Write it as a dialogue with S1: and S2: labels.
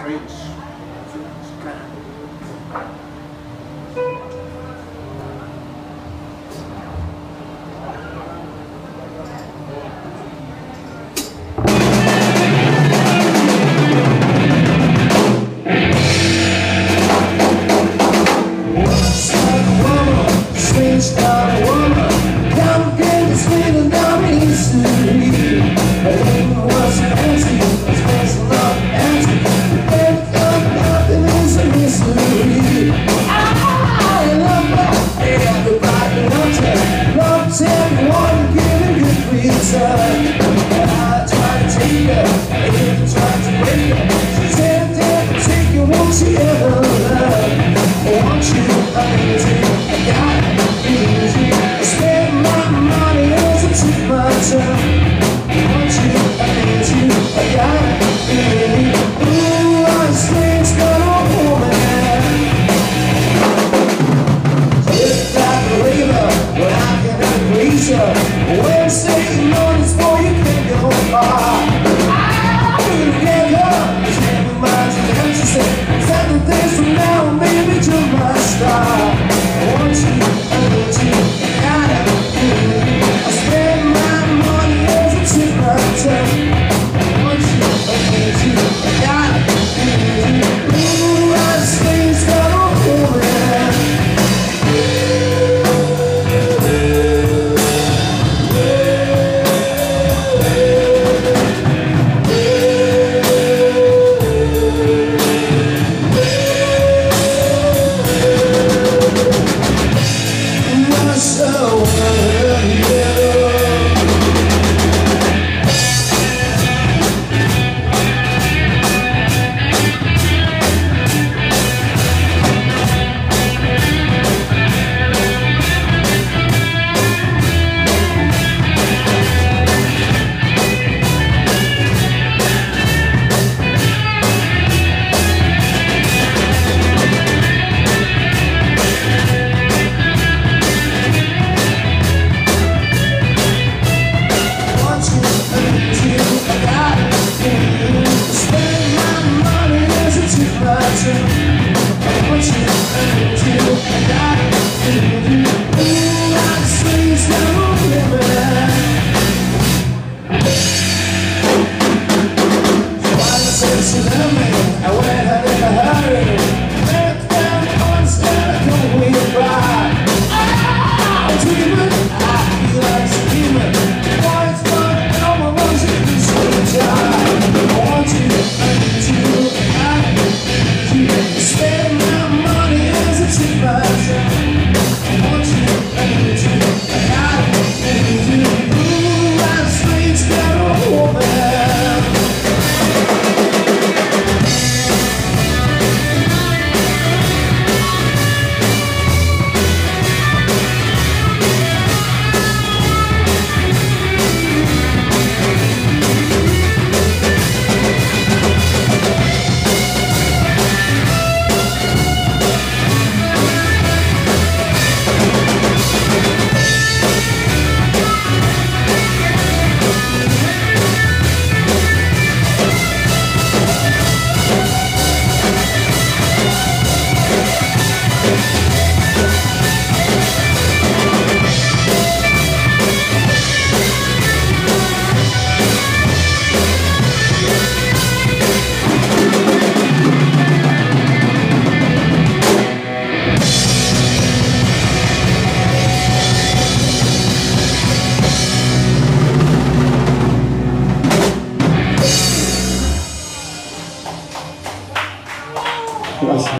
S1: crates.
S2: What you, what you, until I